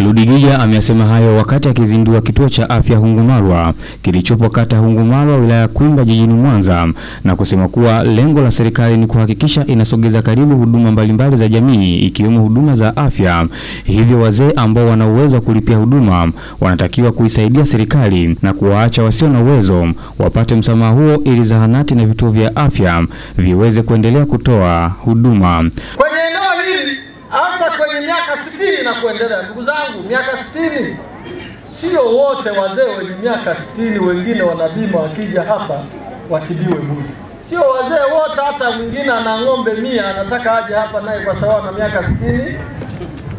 Ludigija amesema hayo wakati akizindua kituo cha afya Hungumarwa kilichopo kata Hungumarwa wilaya ya Kwimba jijini Mwanza na kusema kuwa lengo la serikali ni kuhakikisha inasogeza karibu huduma mbalimbali za jamii ikiwemo huduma za afya. Hivyo wazee ambao wana uwezo wa kulipia huduma wanatakiwa kuisaidia serikali na kuwaacha wasio na uwezo wapate msamaha huo ili zahanati na vituo vya afya viweze kuendelea kutoa huduma. Kwenye hasa kwenye miaka sitini na kuendelea, ndugu zangu, miaka sitini sio wote wazee wenye miaka sitini, wengine wana bima, wakija hapa watibiwe bure. Sio wazee wote, hata mwingine ana ng'ombe mia anataka aje hapa naye kwa sababu na miaka sitini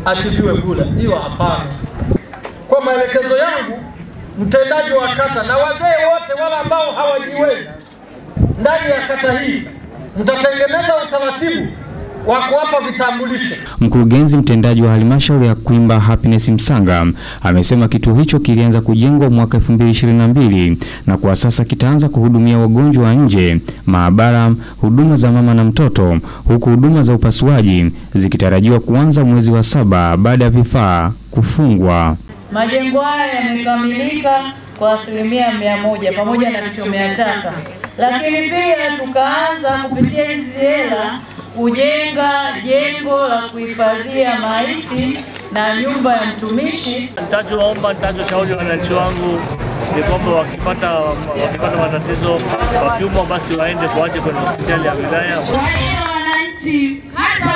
atibiwe bure. Hiyo hapana. Kwa maelekezo yangu, mtendaji wa kata na wazee wote wale ambao hawajiwezi ndani ya kata hii, mtatengeneza utaratibu wa kuwapa vitambulisho. Mkurugenzi mtendaji wa halmashauri ya Kwimba Happiness Msanga amesema kituo hicho kilianza kujengwa mwaka 2022 na kwa sasa kitaanza kuhudumia wagonjwa wa nje, maabara, huduma za mama na mtoto, huku huduma za upasuaji zikitarajiwa kuanza mwezi wa saba baada ya vifaa kufungwa. Majengo haya yamekamilika kwa asilimia mia moja pamoja na kichomea taka, lakini pia tukaanza kupitia hizi hela kujenga jengo la kuhifadhia maiti na nyumba ya mtumishi. Nitachoomba, nitachoshauri wananchi wangu ni kwamba wakipata wakipata matatizo wakiumwa, basi waende kuache kwenye hospitali ya wilaya. Kwa hiyo wananchi, hasa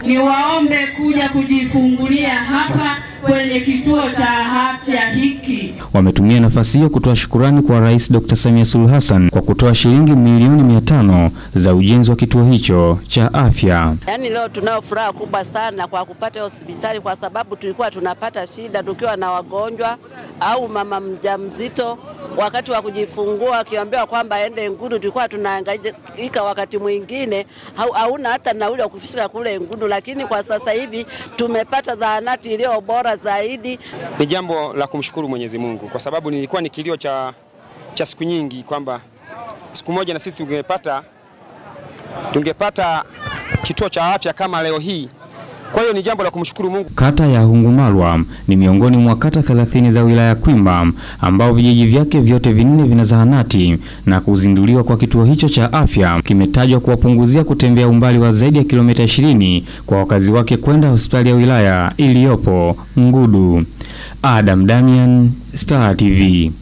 mama, ni waombe kuja kujifungulia hapa kwenye kituo cha afya hiki. Wametumia nafasi hiyo kutoa shukurani kwa Rais Dr. Samia Suluhu Hassan kwa kutoa shilingi milioni mia tano za ujenzi wa kituo hicho cha afya. Yaani leo tunao furaha kubwa sana kwa kupata hospitali, kwa sababu tulikuwa tunapata shida tukiwa na wagonjwa au mama mjamzito wakati wa kujifungua akiambiwa kwamba aende Ngunu, tulikuwa tunahangaika wakati mwingine hauna hata nauli ya kufika kule Ngunu, lakini kwa sasa hivi tumepata zahanati iliyo bora zaidi. Ni jambo la kumshukuru Mwenyezi Mungu kwa sababu nilikuwa ni kilio cha, cha siku nyingi kwamba siku moja na sisi tungepata tungepata kituo cha afya kama leo hii. Kwa hiyo ni jambo la kumshukuru Mungu. Kata ya Hungumalwa ni miongoni mwa kata 30 za wilaya ya Kwimba ambao vijiji vyake vyote vinne vina zahanati na kuzinduliwa kwa kituo hicho cha afya kimetajwa kuwapunguzia kutembea umbali wa zaidi ya kilomita 20 kwa wakazi wake kwenda hospitali ya wilaya iliyopo Ngudu. Adam Damian, Star TV.